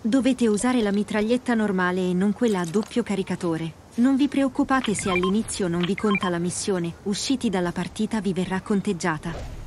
Dovete usare la mitraglietta normale e non quella a doppio caricatore. Non vi preoccupate se all'inizio non vi conta la missione, usciti dalla partita vi verrà conteggiata.